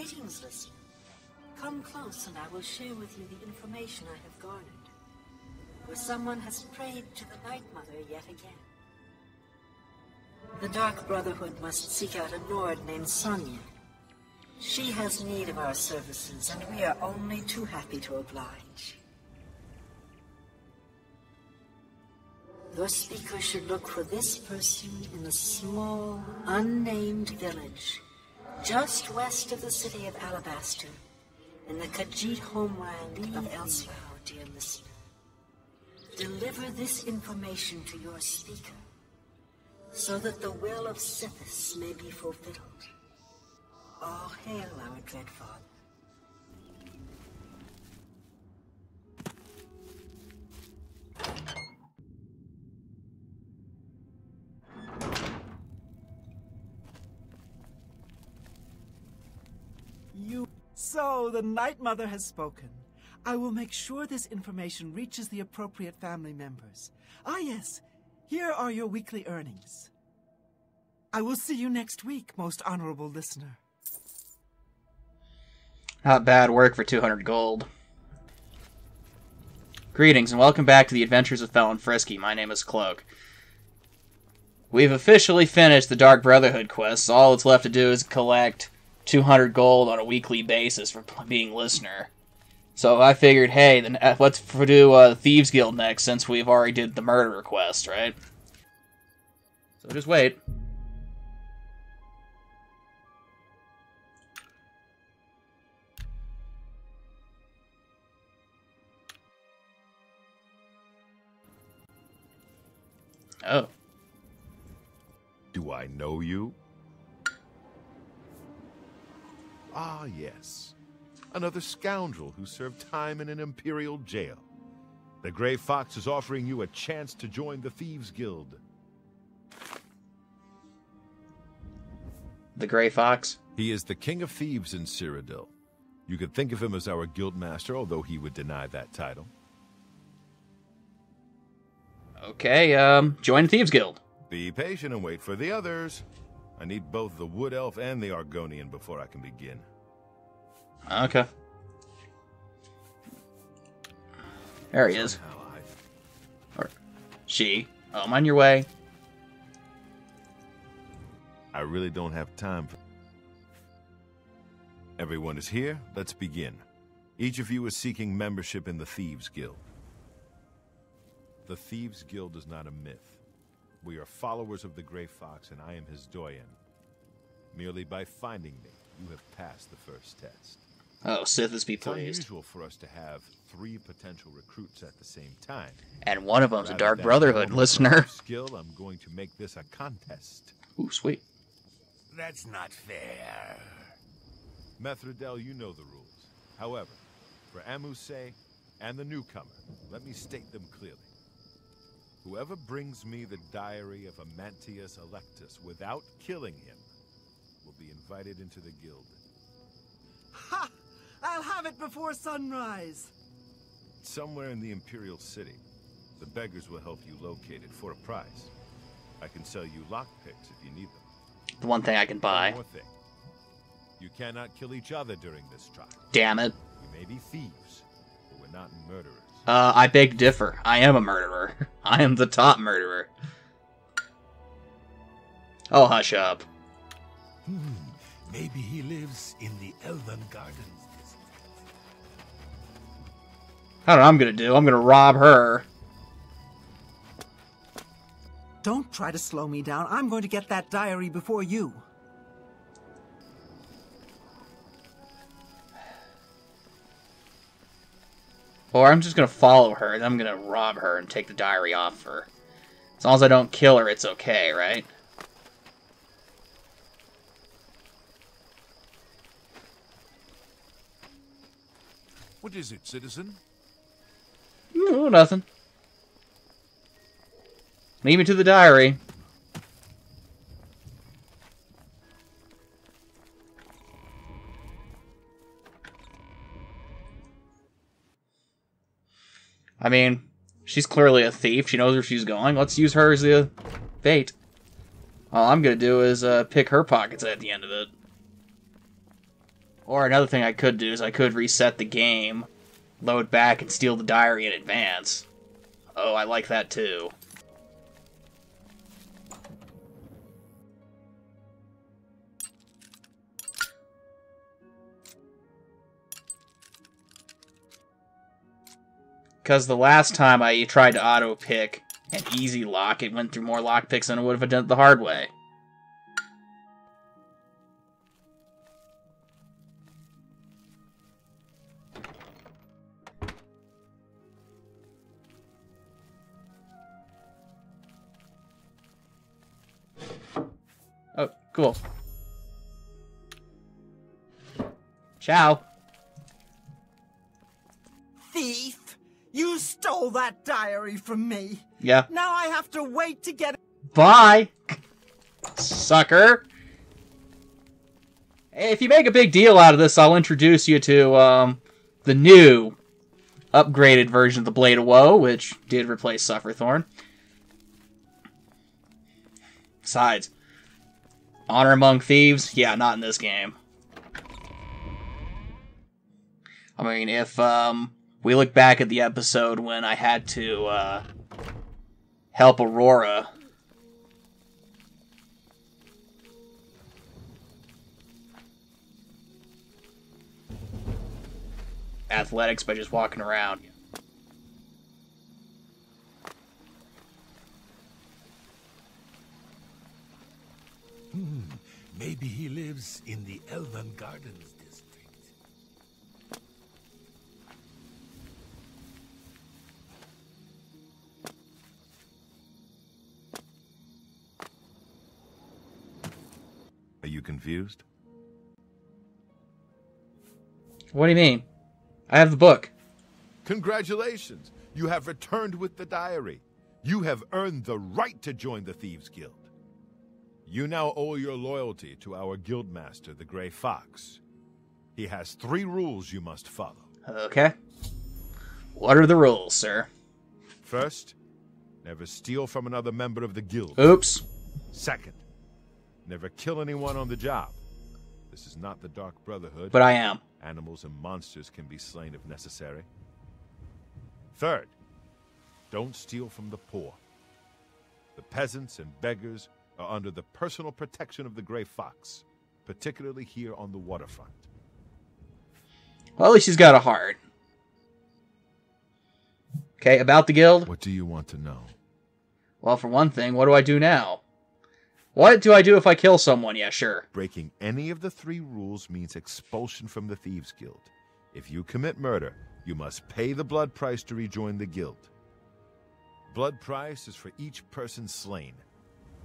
Greetings, listener. Come close and I will share with you the information I have garnered. For someone has prayed to the Night Mother yet again. The Dark Brotherhood must seek out a Nord named Sonia. She has need of our services, and we are only too happy to oblige. Your speaker should look for this person in a small, unnamed village just west of the city of Alabaster, in the Khajiit homeland of Elsweyr, dear listener. Deliver this information to your speaker, so that the will of Sithis may be fulfilled. All hail our dread father. So, the Night Mother has spoken. I will make sure this information reaches the appropriate family members. Ah, yes. Here are your weekly earnings. I will see you next week, most honorable listener. Not bad work for 200 gold. Greetings and welcome back to the Adventures of Felon Friskie. My name is Cloak. We've officially finished the Dark Brotherhood quests. All that's left to do is collect 200 gold on a weekly basis for being listener. So I figured, hey, then uh, let's do uh, Thieves Guild next since we've already did the murder request, right? So just wait. Oh. Do I know you? Ah, yes. Another scoundrel who served time in an Imperial jail. The Grey Fox is offering you a chance to join the Thieves Guild. The Grey Fox? He is the King of Thieves in Cyrodiil. You could think of him as our guildmaster, although he would deny that title. Okay, um, join the Thieves Guild. Be patient and wait for the others. I need both the Wood Elf and the Argonian before I can begin. Okay. There he is. Or she. Oh, I'm on your way. I really don't have time for. Everyone is here. Let's begin. Each of you is seeking membership in the Thieves Guild. The Thieves Guild is not a myth. We are followers of the Grey Fox, and I am his doyen. Merely by finding me, you have passed the first test. Oh, Sithis be It's pleased. unusual for us to have three potential recruits at the same time. And one of them's a Dark Brotherhood listener. Skill, I'm going to make this a contest. Ooh, sweet. That's not fair. Methredhel, you know the rules. However, for Amusei and the newcomer, let me state them clearly. Whoever brings me the diary of Amantius Allectus without killing him will be invited into the guild. Ha! I'll have it before sunrise. Somewhere in the Imperial City, the beggars will help you locate it for a price. I can sell you lockpicks if you need them. The one thing I can buy. One more thing. You cannot kill each other during this trial. Damn it. We may be thieves, but we're not murderers. Uh, I beg differ. I am a murderer. I am the top murderer. Oh, hush up. Hmm, maybe he lives in the Elven Gardens. I don't know what I'm gonna do. I'm gonna rob her. Don't try to slow me down. I'm going to get that diary before you. Or I'm just gonna follow her, and I'm gonna rob her and take the diary off her. As long as I don't kill her, it's okay, right? What is it, citizen? No, nothing. Leave me to the diary. I mean, she's clearly a thief. She knows where she's going. Let's use her as the bait. All I'm gonna do is uh, pick her pockets at the end of it. Or another thing I could do is I could reset the game, load back, and steal the diary in advance. Oh, I like that too. Because the last time I tried to auto pick an easy lock, it went through more lock picks than it would have done it the hard way. Cool. Ciao. Thief! You stole that diary from me. Yeah. Now I have to wait to get it. Bye, sucker. If you make a big deal out of this, I'll introduce you to um, the new, upgraded version of the Blade of Woe, which did replace Sufferthorn. Besides, honor among thieves, yeah, not in this game. I mean, if um, we look back at the episode when I had to uh, help Aurora athletics by just walking around. Hmm, maybe he lives in the Elven Gardens district. Are you confused? What do you mean? I have the book. Congratulations! You have returned with the diary. You have earned the right to join the Thieves Guild. You now owe your loyalty to our guildmaster, the Grey Fox. He has three rules you must follow. Okay. What are the rules, sir? First, never steal from another member of the guild. Oops. Second, never kill anyone on the job. This is not the Dark Brotherhood. But I am. Animals and monsters can be slain if necessary. Third, don't steal from the poor. The peasants and beggars are under the personal protection of the Grey Fox, particularly here on the waterfront. Well, at least she's got a heart. Okay, about the guild? What do you want to know? Well, for one thing, what do I do now? What do I do if I kill someone? Yeah, sure. Breaking any of the three rules means expulsion from the Thieves Guild. If you commit murder, you must pay the blood price to rejoin the guild. Blood price is for each person slain.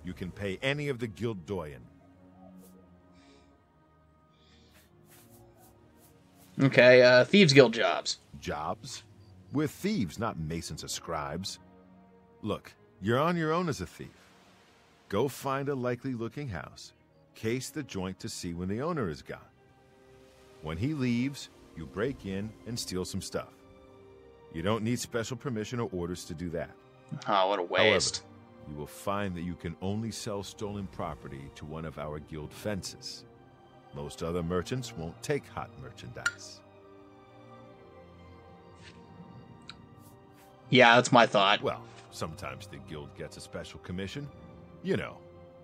You can pay any of the guild doyen. Okay, uh, Thieves Guild jobs. Jobs? We're thieves, not masons or scribes. Look, you're on your own as a thief. Go find a likely looking house, case the joint to see when the owner is gone. When he leaves, you break in and steal some stuff. You don't need special permission or orders to do that. Oh, what a waste. You will find that you can only sell stolen property to one of our guild fences. Most other merchants won't take hot merchandise. yeah, that's my thought. Well, sometimes the guild gets a special commission. You know,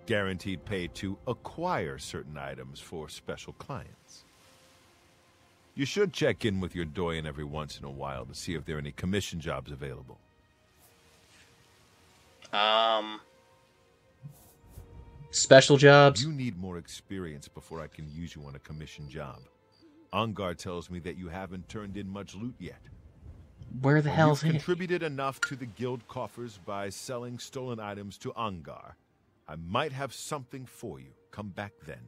guaranteed pay to acquire certain items for special clients. You should check in with your doyen every once in a while to see if there are any commission jobs available. Um, special jobs. You need more experience before I can use you on a commission job. Ongar tells me that you haven't turned in much loot yet. Where the hell's You've contributed enough to the guild coffers by selling stolen items to Ongar. I might have something for you. Come back then.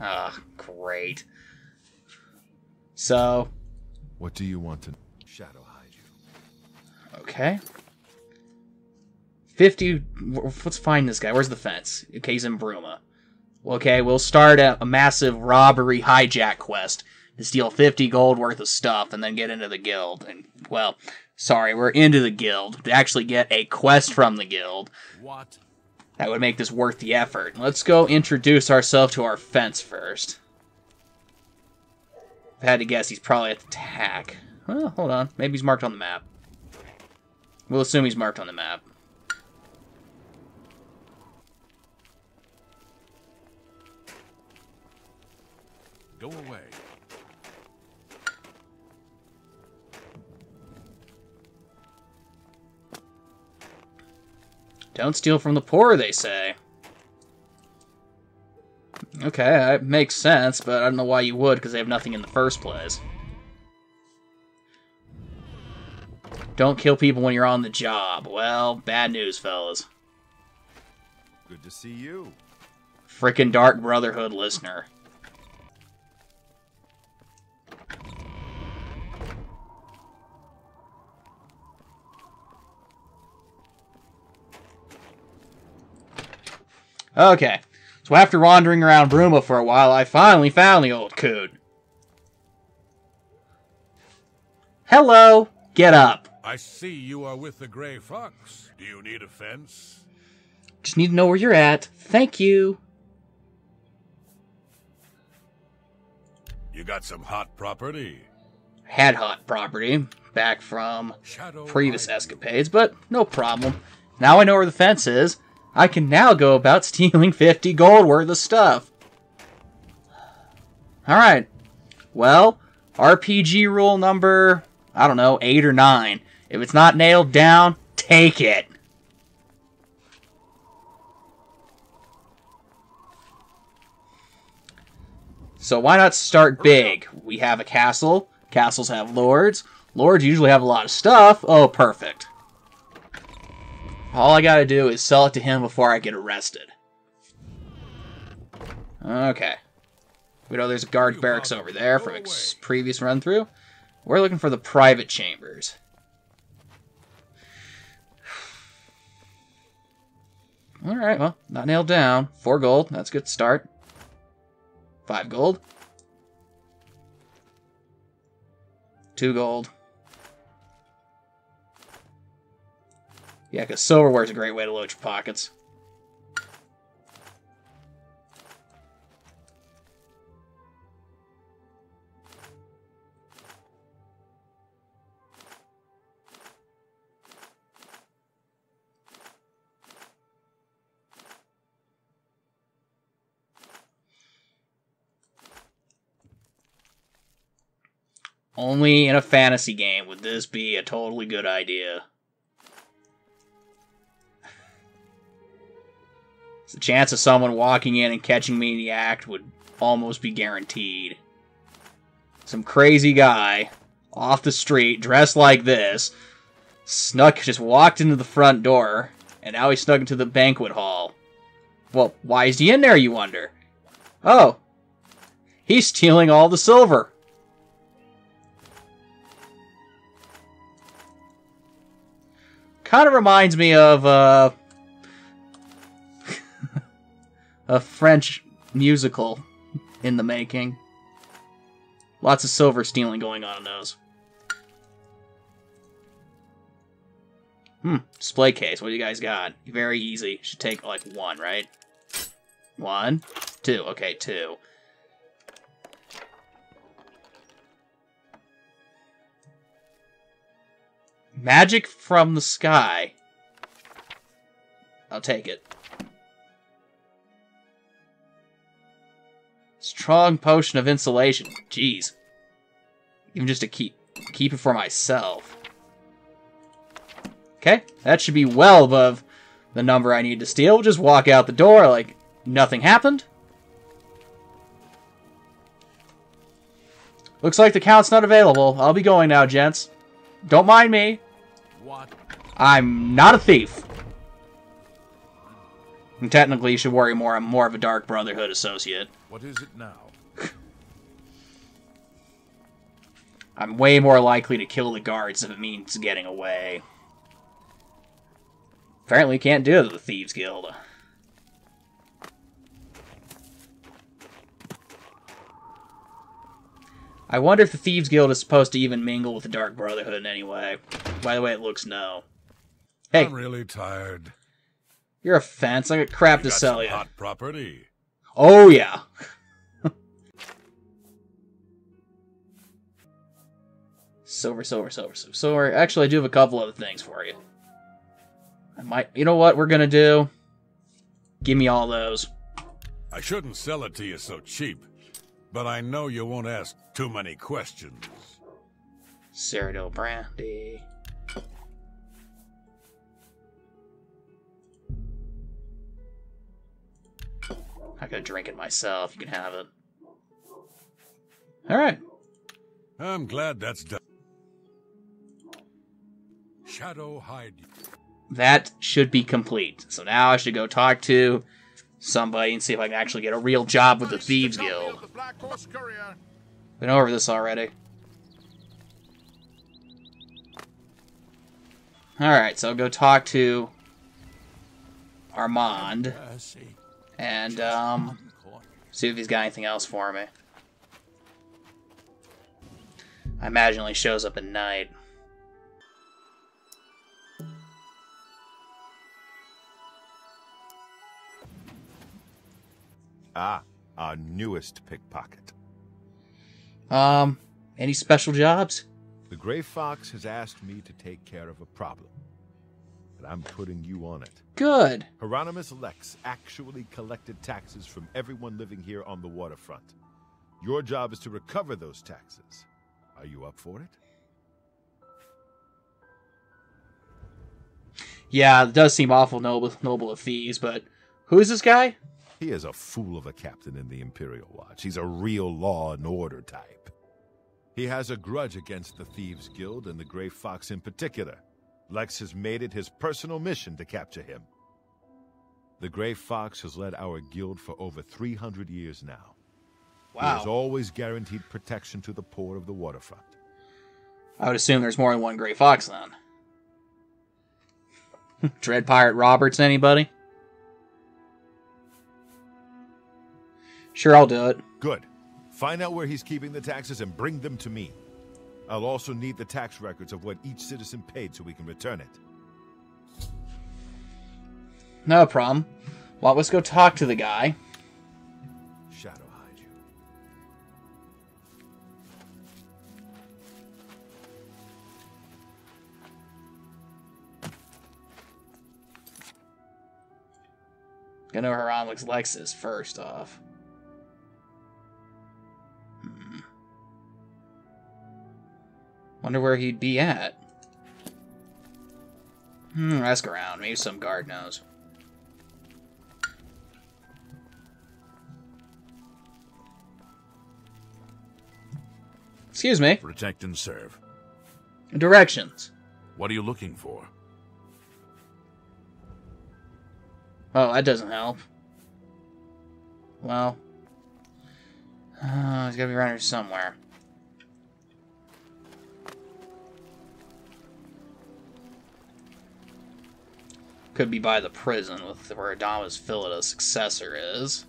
Ah, great. So, What do you want to shadow hide you? okay. 50. Let's find this guy. Where's the fence? Okay, he's in Bruma. Okay, we'll start a, a massive robbery hijack quest to steal 50 gold worth of stuff and then get into the guild. And, well, sorry, we're into the guild to actually get a quest from the guild. What? That would make this worth the effort. Let's go introduce ourselves to our fence first. If I had to guess, he's probably at the tack. Well, hold on. Maybe he's marked on the map. We'll assume he's marked on the map. Go away. Don't steal from the poor, they say. Okay, that makes sense, but I don't know why you would, because they have nothing in the first place. Don't kill people when you're on the job. Well, bad news, fellas. Good to see you. Frickin' Dark Brotherhood listener. Okay, so after wandering around Bruma for a while, I finally found the old coot. Hello! Get up. I see you are with the Grey Fox. Do you need a fence? Just need to know where you're at. Thank you. You got some hot property. Had hot property back from Shadow previous escapades, but no problem. Now I know where the fence is. I can now go about stealing 50 gold worth of stuff. Alright. Well, RPG rule number, I don't know, 8 or 9. If it's not nailed down, take it. So why not start big? We have a castle. Castles have lords. Lords usually have a lot of stuff. Oh, perfect. All I gotta do is sell it to him before I get arrested. Okay. We know there's a guard barracks over there from away. previous run through. We're looking for the private chambers. Alright, well, not nailed down. Four gold, that's a good start. Five gold. Two gold. Yeah, because silverware's a great way to load your pockets. Only in a fantasy game would this be a totally good idea. The chance of someone walking in and catching me in the act would almost be guaranteed. Some crazy guy off the street, dressed like this, snuck, just walked into the front door, and now he snuck into the banquet hall. Well, why is he in there, you wonder? Oh, he's stealing all the silver. Kind of reminds me of uh, a French musical in the making. Lots of silver stealing going on in those. Hmm, display case. What do you guys got? Very easy. Should take like one, right? One, two. Okay, two. Magic from the sky. I'll take it. Strong potion of insulation. Jeez. Even just to keep keep it for myself. Okay, that should be well above the number I need to steal. Just walk out the door like nothing happened. Looks like the count's not available. I'll be going now, gents. Don't mind me. What? I'm not a thief. And technically, you should worry more. I'm more of a Dark Brotherhood associate. What is it now? I'm way more likely to kill the guards if it means getting away. Apparently, you can't do it with the Thieves Guild. I wonder if the Thieves Guild is supposed to even mingle with the Dark Brotherhood in any way. By the way, it looks no. Hey, I'm really tired. you're a fence. I got crap You to sell you. hot property. Oh, yeah. Silver, silver, silver, silver, silver. Actually, I do have a couple other things for you. I might. You know what we're gonna do? Give me all those. I shouldn't sell it to you so cheap, but I know you won't ask too many questions. Cyrodiil brandy. I could drink it myself. You can have it. All right. I'm glad that's done. Shadow hide. That should be complete. So now I should go talk to somebody and see if I can actually get a real job with the Thieves Guild. Been over this already. Alright, so I'll go talk to Armand and um, see if he's got anything else for me. I imagine he shows up at night. Ah, our newest pickpocket. Um, any special jobs? The Gray Fox has asked me to take care of a problem. I'm putting you on it. Good. Hieronymus Lex actually collected taxes from everyone living here on the waterfront. Your job is to recover those taxes. Are you up for it? Yeah, it does seem awful noble, noble of thieves, but who is this guy? He is a fool of a captain in the Imperial Watch. He's a real law and order type. He has a grudge against the Thieves Guild and the Grey Fox in particular. Lex has made it his personal mission to capture him. The Grey Fox has led our guild for over 300 years now. Wow. He has always guaranteed protection to the poor of the waterfront. I would assume there's more than one Gray Fox then. Dread Pirate Roberts, anybody? Sure, I'll do it. Good. Find out where he's keeping the taxes and bring them to me. I'll also need the tax records of what each citizen paid so we can return it. No problem. Well, let's go talk to the guy. Shadow hide you. Gonna know Hieronymus Lexus first off. Wonder where he'd be at. Hmm, ask around. Maybe some guard knows. Excuse me. Protect and serve. Directions. What are you looking for? Oh, that doesn't help. Well, uh, he's gotta be around here somewhere. Could be by the prison with where Adamus Phillida's successor is.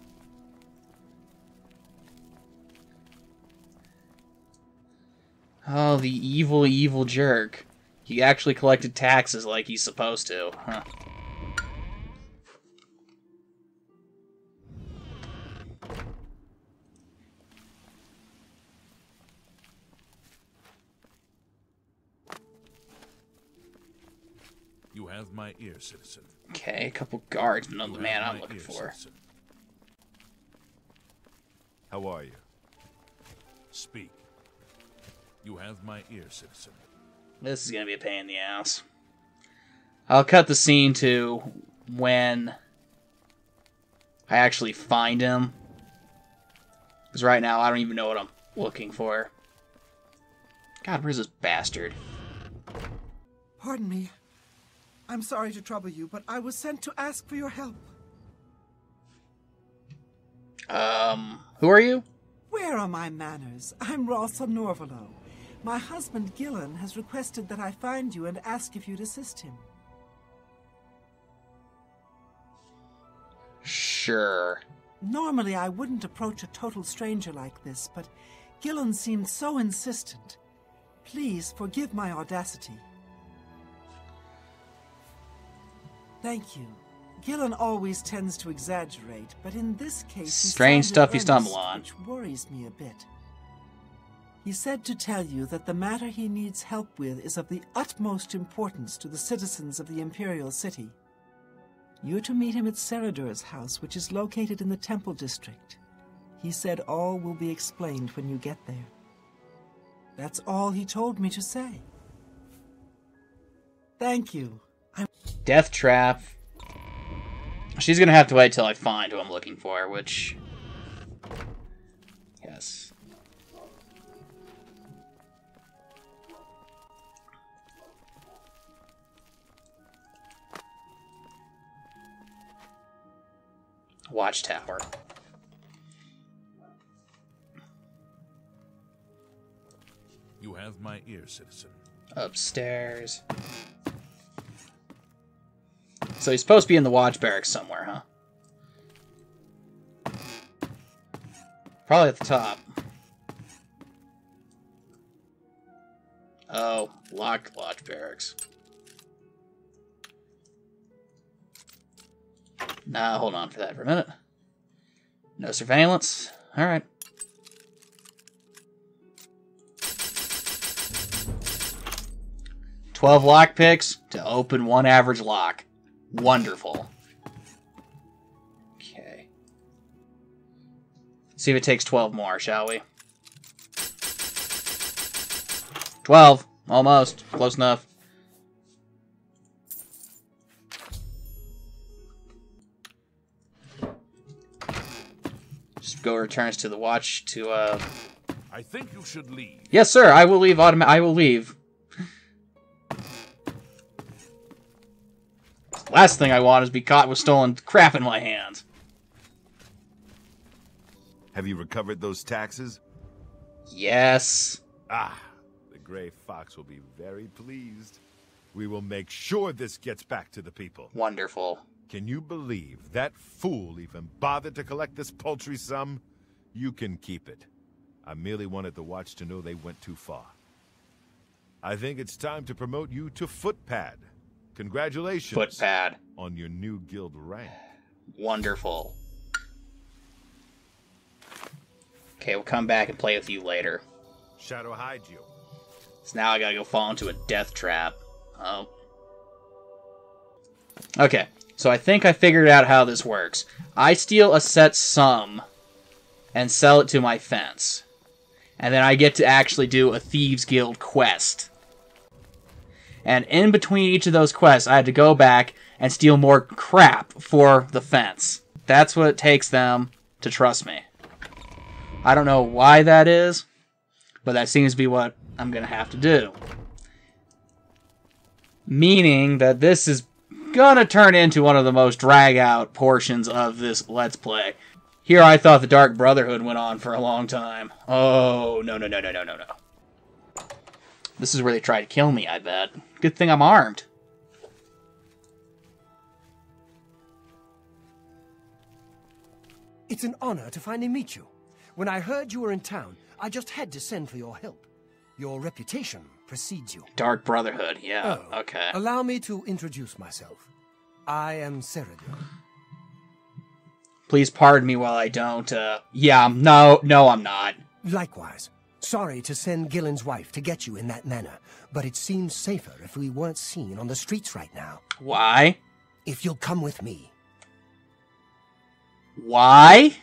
Oh, the evil, evil jerk. He actually collected taxes like he's supposed to. Huh. Ear, citizen. Okay, a couple guards, but not You the man I'm looking ear, for. citizen. How are you? Speak. You have my ear, citizen. This is gonna be a pain in the ass. I'll cut the scene to when I actually find him. Because right now I don't even know what I'm looking for. God, where's this bastard? Pardon me. I'm sorry to trouble you, but I was sent to ask for your help. Um, who are you? Where are my manners? I'm Ralston Norvalo. My husband, Gillen, has requested that I find you and ask if you'd assist him. Sure. Normally, I wouldn't approach a total stranger like this, but Gillen seemed so insistent. Please forgive my audacity. Thank you. Gillen always tends to exaggerate, but in this case, Strange stuff you stumble on. which worries me a bit. He said to tell you that the matter he needs help with is of the utmost importance to the citizens of the Imperial City. You're to meet him at Seridur's house, which is located in the Temple District. He said all will be explained when you get there. That's all he told me to say. Thank you. Death Trap. She's gonna have to wait till I find who I'm looking for, which. Yes. Watchtower. You have my ear, citizen. Upstairs. So he's supposed to be in the watch barracks somewhere, huh? Probably at the top. Oh, locked watch barracks. Nah, hold on for that for a minute. No surveillance. Alright. Twelve lock picks to open one average lock. Wonderful. Okay. See if it takes 12 more, shall we? 12. Almost. Close enough. Just go returns to the watch to, uh... I think you should leave. Yes, sir, I will leave automa- I will leave. Last thing I want is to be caught with stolen crap in my hands. Have you recovered those taxes? Yes. Ah, the Gray Fox will be very pleased. We will make sure this gets back to the people. Wonderful. Can you believe that fool even bothered to collect this paltry sum? You can keep it. I merely wanted the watch to know they went too far. I think it's time to promote you to Footpad. Congratulations Footpad. on your new guild rank. Wonderful. Okay, we'll come back and play with you later. Shadow hide you. So now I gotta go fall into a death trap. Oh. Okay, so I think I figured out how this works. I steal a set sum and sell it to my fence. And then I get to actually do a Thieves Guild quest. And in between each of those quests, I had to go back and steal more crap for the fence. That's what it takes them to trust me. I don't know why that is, but that seems to be what I'm going to have to do. Meaning that this is going to turn into one of the most drag out portions of this Let's Play. Here I thought the Dark Brotherhood went on for a long time. Oh, no, no, no, no, no, no, no. This is where they try to kill me, I bet. Good thing I'm armed. It's an honor to finally meet you. When I heard you were in town, I just had to send for your help. Your reputation precedes you. Dark Brotherhood, yeah, Oh, okay. Allow me to introduce myself. I am Seridur. Please pardon me while I don't, uh... Yeah, no, no, I'm not. Likewise, sorry to send Gillen's wife to get you in that manner, but it seems safer if we weren't seen on the streets right now. Why? If you'll come with me. Why?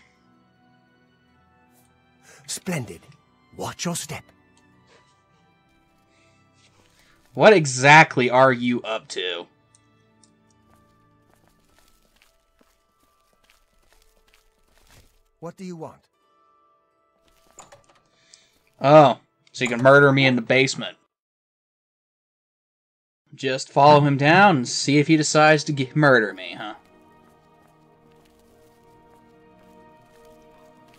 Splendid. Watch your step. What exactly are you up to? What do you want? Oh, so you can murder me in the basement. Just follow him down and see if he decides to murder me, huh?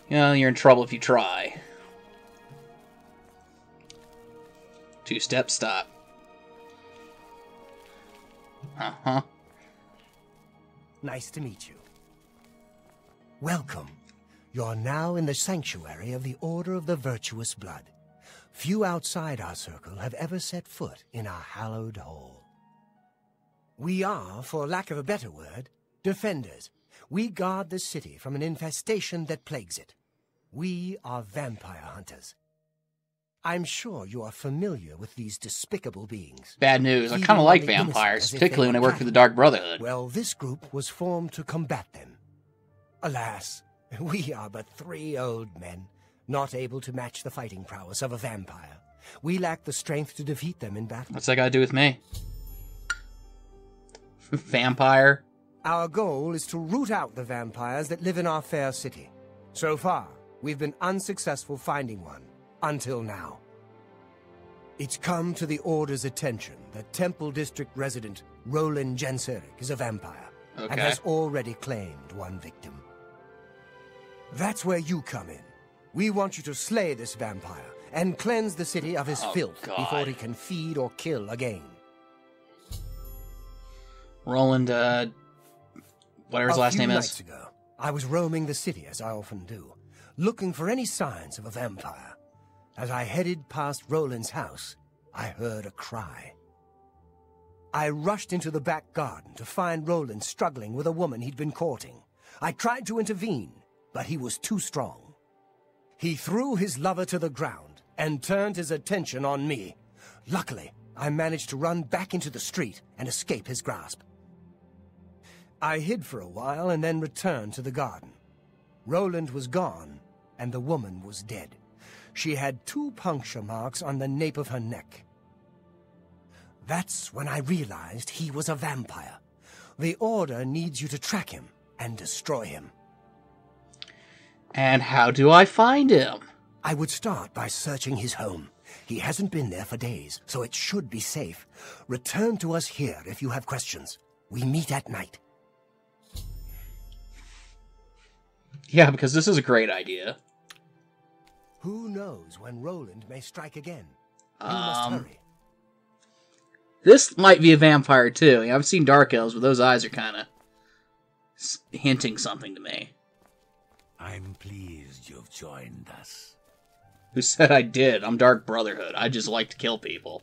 Yeah, you're in trouble if you try. Two step stop. Uh huh. Nice to meet you. Welcome. You're now in the sanctuary of the Order of the Virtuous Blood. Few outside our circle have ever set foot in our hallowed hall. We are, for lack of a better word, defenders. We guard the city from an infestation that plagues it. We are vampire hunters. I'm sure you are familiar with these despicable beings. Bad news. I kind of like vampires, they particularly when I worked for the. Dark Brotherhood. Well, this group was formed to combat them. Alas, we are but three old men, not able to match the fighting prowess of a vampire. We lack the strength to defeat them in battle. What's that got to do with me? Vampire? Our goal is to root out the vampires that live in our fair city. So far, we've been unsuccessful finding one, until now. It's come to the Order's attention that Temple District resident Roland Jenseric is a vampire, Okay. and has already claimed one victim. That's where you come in. We want you to slay this vampire and cleanse the city of his Oh, filth God. before he can feed or kill again. Roland, uh. Whatever his a last few name nights is. ago, I was roaming the city as I often do, looking for any signs of a vampire. As I headed past Roland's house, I heard a cry. I rushed into the back garden to find Roland struggling with a woman he'd been courting. I tried to intervene, but he was too strong. He threw his lover to the ground and turned his attention on me. Luckily, I managed to run back into the street and escape his grasp. I hid for a while and then returned to the garden. Roland was gone, and the woman was dead. She had two puncture marks on the nape of her neck. That's when I realized he was a vampire. The Order needs you to track him and destroy him. And how do I find him? I would start by searching his home. He hasn't been there for days, so it should be safe. Return to us here if you have questions. We meet at night. Yeah, because this is a great idea. Who knows when Roland may strike again? You must Um, hurry. This might be a vampire too. I've seen Dark Elves, but those eyes are kind of hinting something to me. I'm pleased you've joined us. Who said I did? I'm Dark Brotherhood. I just like to kill people.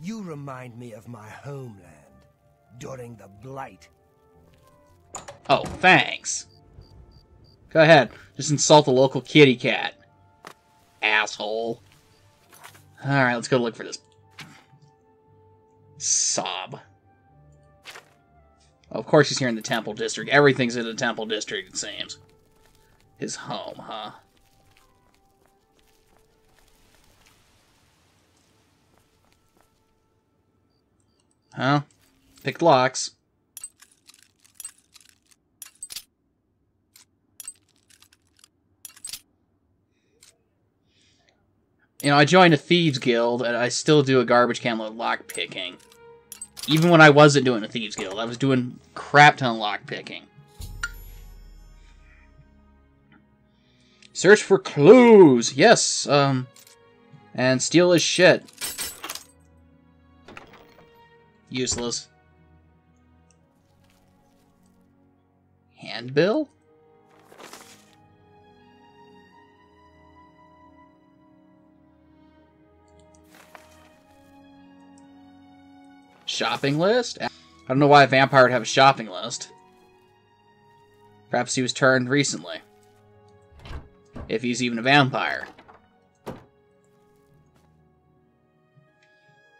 You remind me of my homeland during the Blight. Oh, thanks. Go ahead. Just insult the local kitty cat. Asshole. Alright, let's go look for this. Sob. Of course he's here in the Temple District. Everything's in the Temple District, it seems. His home, huh? Huh? Pick locks. You know, I joined a thieves guild, and I still do a garbage can load lock picking. Even when I wasn't doing a thieves guild, I was doing crap ton lock picking. Search for clues. Yes. Um, and steal his shit. Useless. Handbill. Shopping list? I don't know why a vampire would have a shopping list. Perhaps he was turned recently. If he's even a vampire.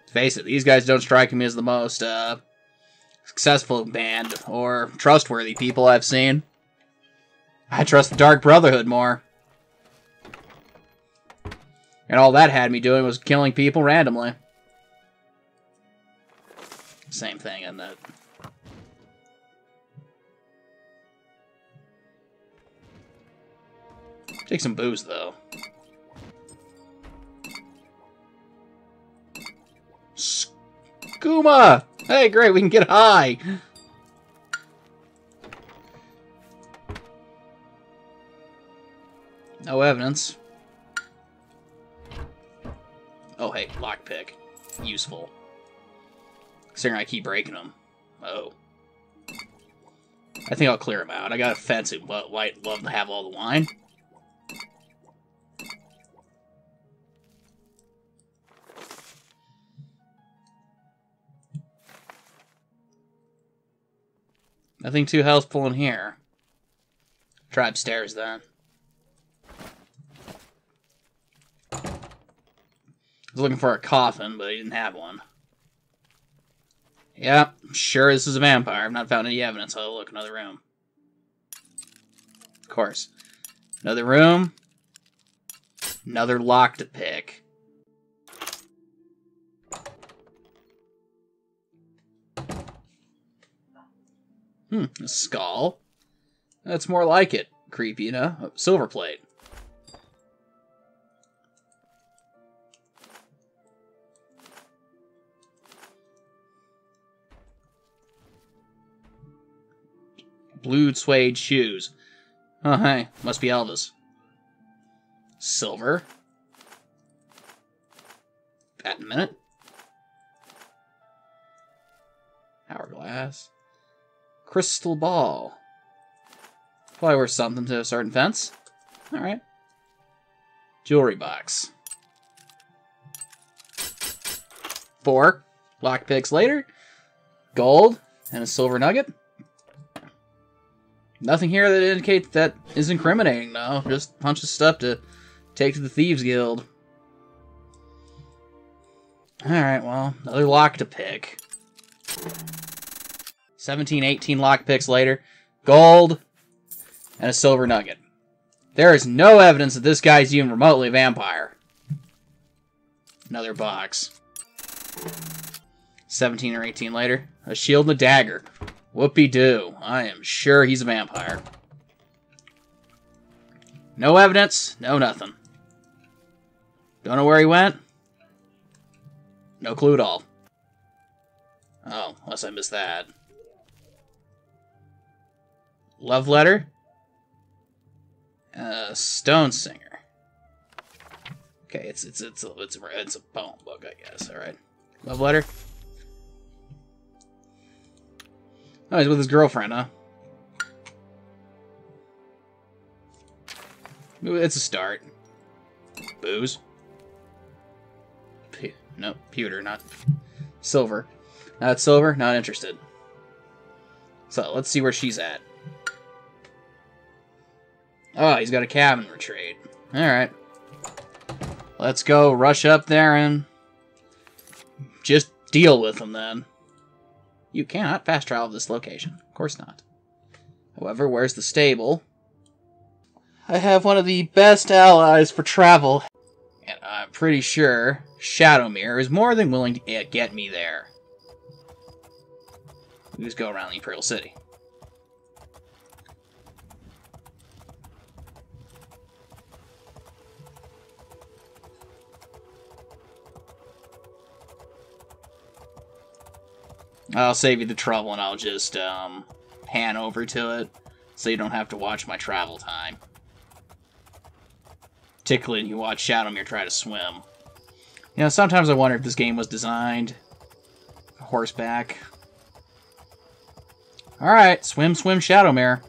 Face it, these guys don't strike me as the most uh, successful band or trustworthy people I've seen. I trust the Dark Brotherhood more. And all that had me doing was killing people randomly. Same thing, isn't? Take some booze, though. Skooma! Hey, great, we can get high! No evidence. Oh, hey, lockpick. Useful. Considering I keep breaking them. Oh. I think I'll clear them out. I got a fence White love to have all the wine. Nothing too healthful in here. Try upstairs then. I was looking for a coffin, but he didn't have one. Yeah, sure this is a vampire. I've not found any evidence. I'll look another room. Of course. Another room. Another lock to pick. Hmm, a skull. That's more like it. Creepy, you know? A silver plate. Blue suede shoes. Oh, hey. Must be Elvis. Silver. Patent minute. Hourglass. Crystal ball. Probably worth something to a certain fence. Alright. Jewelry box. Four. Lockpicks later. Gold. And a silver nugget. Nothing here that indicates that is incriminating, though. Just a bunch of stuff to take to the Thieves Guild. Alright, well, another lock to pick. 17, 18 lock picks later. Gold and a silver nugget. There is no evidence that this guy's even remotely a vampire. Another box. 17 or 18 later. A shield and a dagger. Whoopie-doo. I am sure he's a vampire. No evidence, no nothing. Don't know where he went. No clue at all. Oh, unless I missed that. Love letter. Uh, Stone Singer. Okay, it's it's it's a it's a it's a poem book, I guess. All right. Love letter. Oh, he's with his girlfriend, huh? It's a start. Booze. P no, pewter, not silver. Not silver, not interested. So, let's see where she's at. Oh, he's got a cabin retreat. Alright. Let's go rush up there and just deal with him then. You cannot fast travel this location. Of course not. However, where's the stable? I have one of the best allies for travel, and I'm pretty sure Shadowmere is more than willing to get me there. We just go around the Imperial City. I'll save you the trouble and I'll just um, pan over to it so you don't have to watch my travel time. When you watch Shadowmere try to swim. You know, sometimes I wonder if this game was designed horseback. Alright, swim, swim, Shadowmere.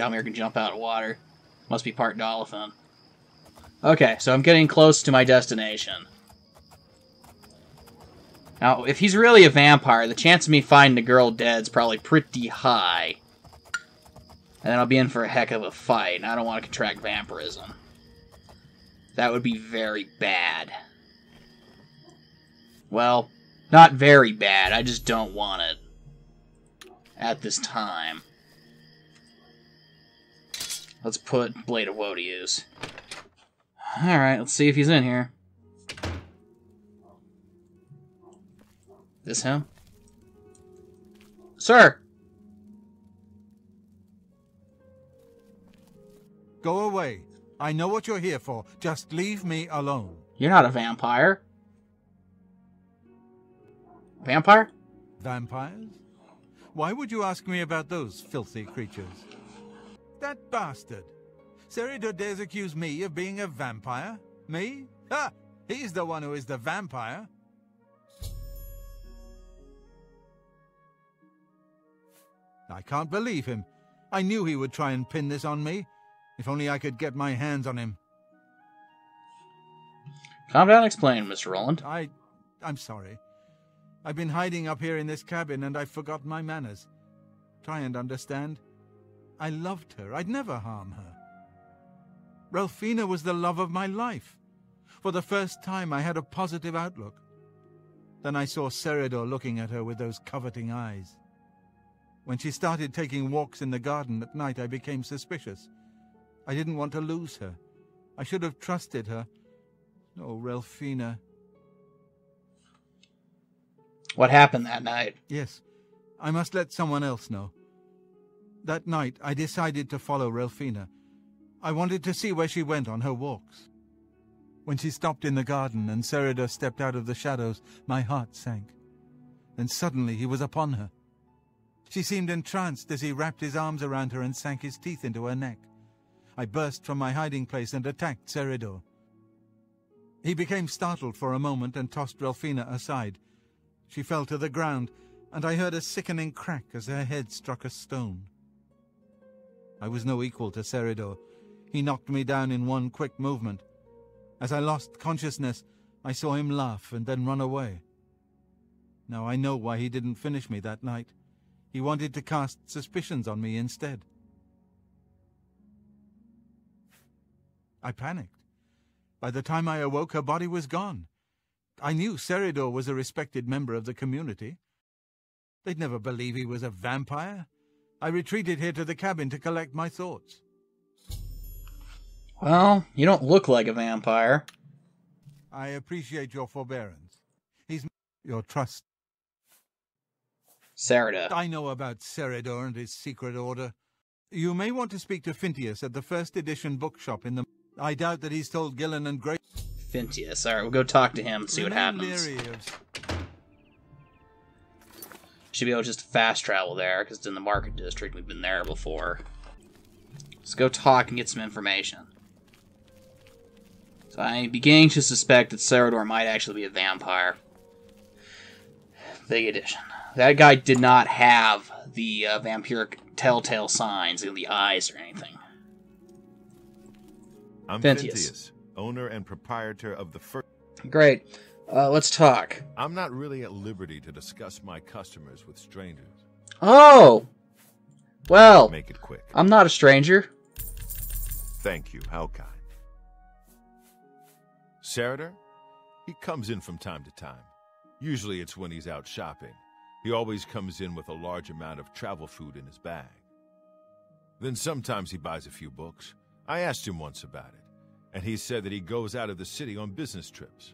Shadowmere can jump out of water. Must be part Dolphin. Okay, so I'm getting close to my destination. Now, if he's really a vampire, the chance of me finding the girl dead is probably pretty high. And then I'll be in for a heck of a fight, and I don't want to contract vampirism. That would be very bad. Well, not very bad, I just don't want it. At this time. Let's put Blade of Woe to use. Alright, let's see if he's in here. This him? Sir! Go away. I know what you're here for. Just leave me alone. You're not a vampire. Vampire? Vampires? Why would you ask me about those filthy creatures? That bastard. Seridur dares accuse me of being a vampire? Me? Ha! He's the one who is the vampire. I can't believe him. I knew he would try and pin this on me. If only I could get my hands on him. Calm down and explain, Mr. Roland. I... I'm sorry. I've been hiding up here in this cabin and I've forgotten my manners. Try and understand. I loved her. I'd never harm her. Ralphina was the love of my life. For the first time, I had a positive outlook. Then I saw Seridur looking at her with those coveting eyes. When she started taking walks in the garden at night, I became suspicious. I didn't want to lose her. I should have trusted her. Oh, Ralphina. What happened that night? Yes, I must let someone else know. That night, I decided to follow Ralphina. I wanted to see where she went on her walks. When she stopped in the garden and Seridur stepped out of the shadows, my heart sank. Then suddenly he was upon her. She seemed entranced as he wrapped his arms around her and sank his teeth into her neck. I burst from my hiding place and attacked Seridur. He became startled for a moment and tossed Ralphina aside. She fell to the ground, and I heard a sickening crack as her head struck a stone. I was no equal to Seridur. He knocked me down in one quick movement. As I lost consciousness, I saw him laugh and then run away. Now I know why he didn't finish me that night. He wanted to cast suspicions on me instead. I panicked. By the time I awoke, her body was gone. I knew Seridur was a respected member of the community. They'd never believe he was a vampire. I retreated here to the cabin to collect my thoughts. Well, you don't look like a vampire. I appreciate your forbearance. He's your trust. Serida. I know about Seridur and his secret order. You may want to speak to Phintias at the first edition bookshop in the... I doubt that he's told Gilen and Grace... Phintias. Alright, we'll go talk to him, see what happens. Should be able to just fast travel there, because it's in the market district. We've been there before. Let's go talk and get some information. So I'm beginning to suspect that Seridur might actually be a vampire. Big addition. That guy did not have the uh, vampiric telltale signs in the eyes or anything. I'm Phintias. Phintias, owner and proprietor of the first. Great. Uh, let's talk. I'm not really at liberty to discuss my customers with strangers. Oh! Well, Make it quick. I'm not a stranger. Thank you. How kind. Seridur? He comes in from time to time. Usually it's when he's out shopping. He always comes in with a large amount of travel food in his bag. Then sometimes he buys a few books. I asked him once about it, and he said that he goes out of the city on business trips.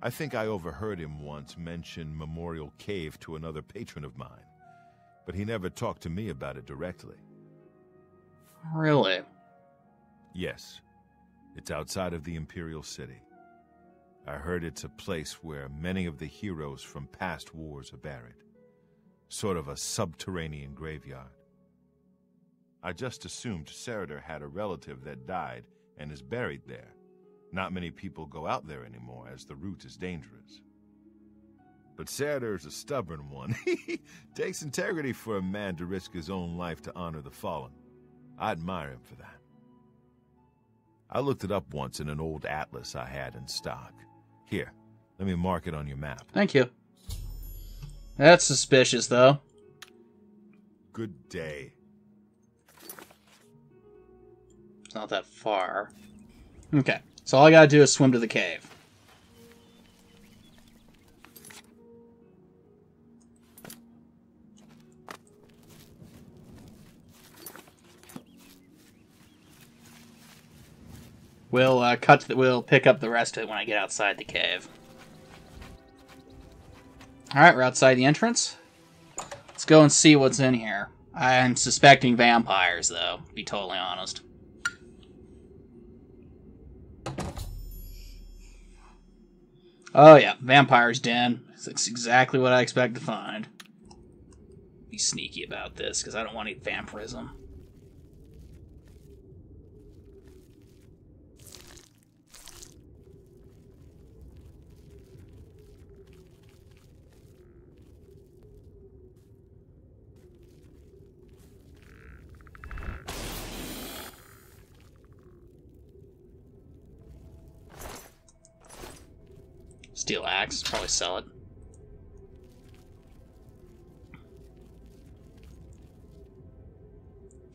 I think I overheard him once mention Memorial Cave to another patron of mine, but he never talked to me about it directly. Really? Yes, it's outside of the Imperial City. I heard it's a place where many of the heroes from past wars are buried. Sort of a subterranean graveyard. I just assumed Seridur had a relative that died and is buried there. Not many people go out there anymore as the route is dangerous. But Seridur is a stubborn one. Takes integrity for a man to risk his own life to honor the fallen. I admire him for that. I looked it up once in an old atlas I had in stock. Here, let me mark it on your map. Thank you. That's suspicious, though. Good day. It's not that far. Okay, so all I gotta do is swim to the cave. We'll uh, cut. The, we'll pick up the rest of it when I get outside the cave. All right, we're outside the entrance. Let's go and see what's in here. I'm suspecting vampires, though. To be totally honest. Oh yeah, vampire's den. That's exactly what I expect to find. Be sneaky about this because I don't want any vampirism. is probably solid.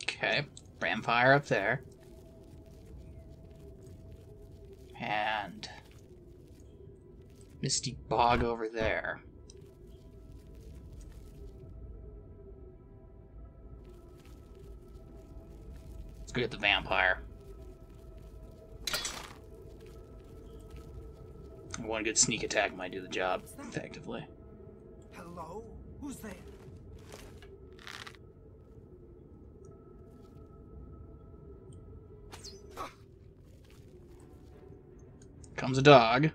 Okay, Ramfire up there. And Misty Bog over there. Let's go get the vampire. One good sneak attack might do the job effectively. Hello? Who's there? Comes a dog.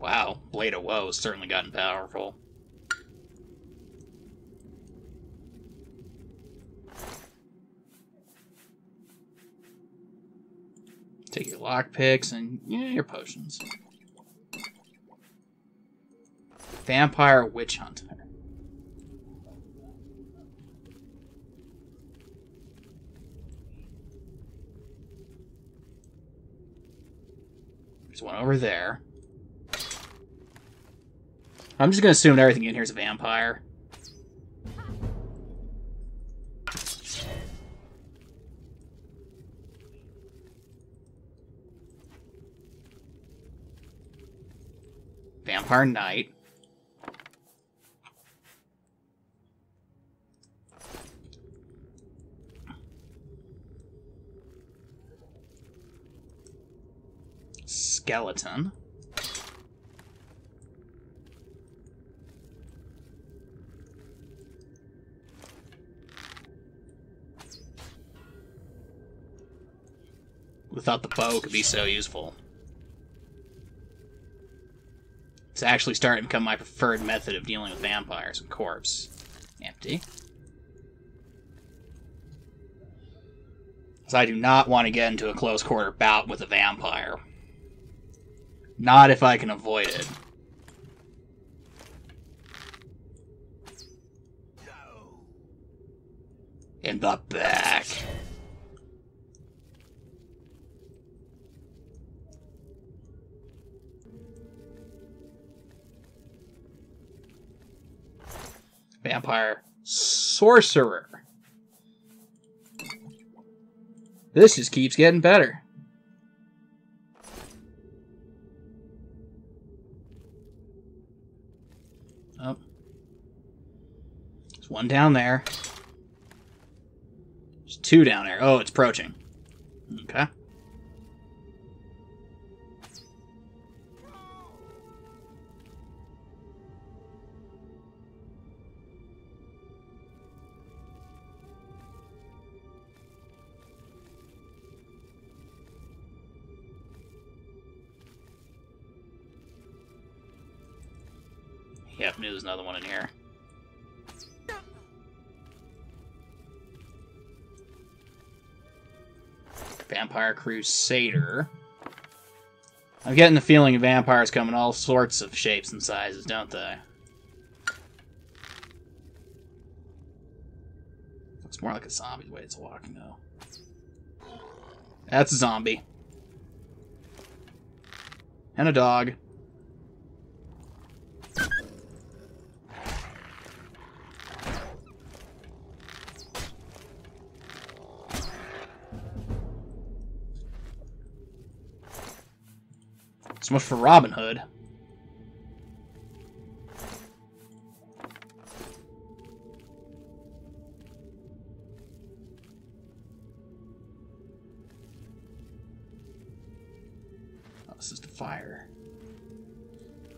Wow, Blade of Woe has certainly gotten powerful. Take your lockpicks and your potions. Vampire Witch Hunter. There's one over there. I'm just gonna assume everything in here is a vampire. Vampire Knight. Skeleton. Who thought the bow could be so useful? It's actually starting to become my preferred method of dealing with vampires and corpse. Empty. Because I do not want to get into a close quarter bout with a vampire. Not if I can avoid it. In the back. Vampire Sorcerer. This just keeps getting better. Oh. There's one down there. There's two down there. Oh, it's approaching. Another one in here. Vampire Crusader. I'm getting the feeling vampires come in all sorts of shapes and sizes, don't they? Looks more like a zombie the way it's walking, though. That's a zombie. And a dog. So much for Robin Hood. Oh, this is the fire.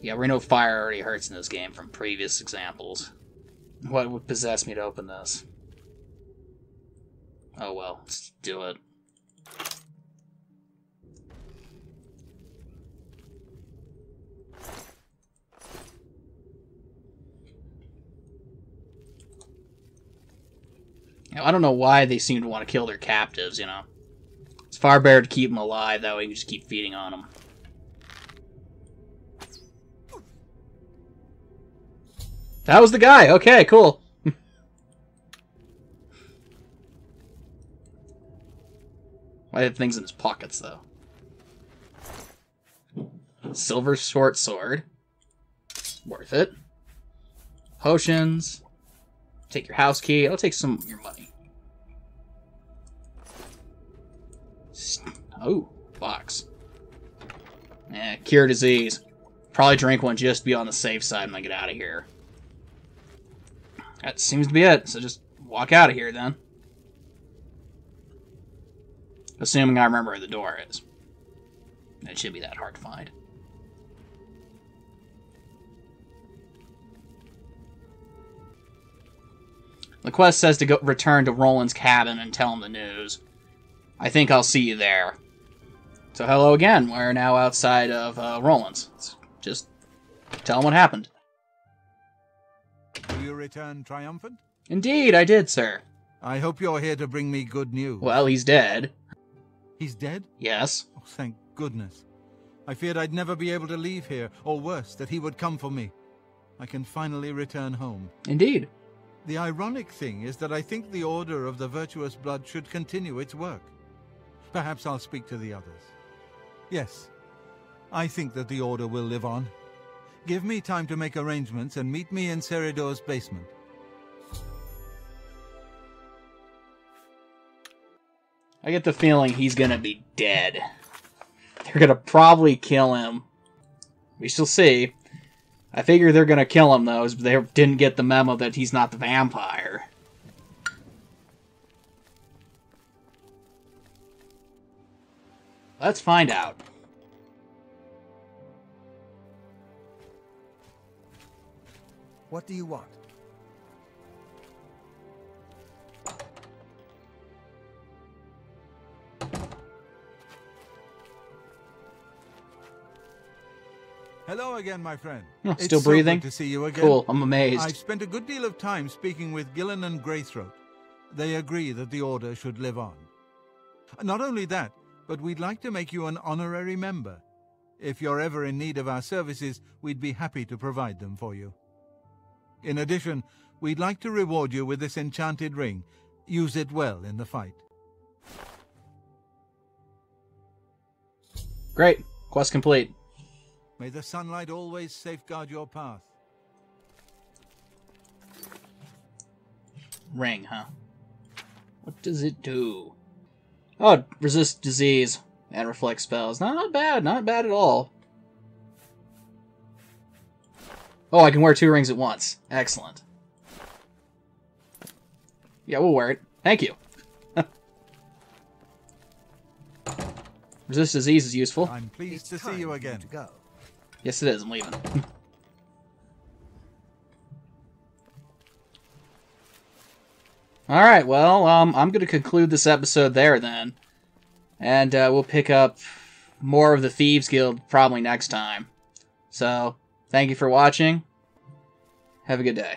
Yeah, we know fire already hurts in this game from previous examples. What would possess me to open this? Oh well, let's do it. I don't know why they seem to want to kill their captives, you know. It's far better to keep them alive, that way you can just keep feeding on them. That was the guy! Okay, cool. Why have things in his pockets, though? Silver short sword. Worth it. Potions. Take your house key. I'll take some of your money. Oh, box. Yeah, cure disease. Probably drink one just to be on the safe side when I get out of here. That seems to be it, so just walk out of here then. Assuming I remember where the door is. It should be that hard to find. The quest says to go return to Roland's cabin and tell him the news. I think I'll see you there. So hello again. We're now outside of uh, Roland's. Let's just tell him what happened. Do you return triumphant? Indeed, I did, sir. I hope you're here to bring me good news. Well, he's dead. He's dead? Yes. Oh, thank goodness. I feared I'd never be able to leave here, or worse, that he would come for me. I can finally return home. Indeed. The ironic thing is that I think the Order of the Virtuous Blood should continue its work. Perhaps I'll speak to the others. Yes, I think that the Order will live on. Give me time to make arrangements and meet me in Seridur's basement. I get the feeling he's gonna be dead. They're gonna probably kill him. We shall see. I figure they're gonna kill him though, they didn't get the memo that he's not the vampire. Let's find out. What do you want? Hello again, my friend. Oh, It's still so breathing? good to see you again. Cool, I'm amazed. I've spent a good deal of time speaking with Gilen and Greythroat. They agree that the Order should live on. Not only that, but we'd like to make you an honorary member. If you're ever in need of our services, we'd be happy to provide them for you. In addition, we'd like to reward you with this enchanted ring. Use it well in the fight. Great. Quest complete. May the sunlight always safeguard your path. Ring, huh? What does it do? Oh, resist disease and reflect spells. Not, not bad, not bad at all. Oh, I can wear two rings at once. Excellent. Yeah, we'll wear it. Thank you. resist disease is useful. I'm pleased It's to see you again. to go. Yes, it is. I'm leaving. All right. Well, um, I'm going to conclude this episode there then, and uh, we'll pick up more of the Thieves Guild probably next time. So, thank you for watching. Have a good day.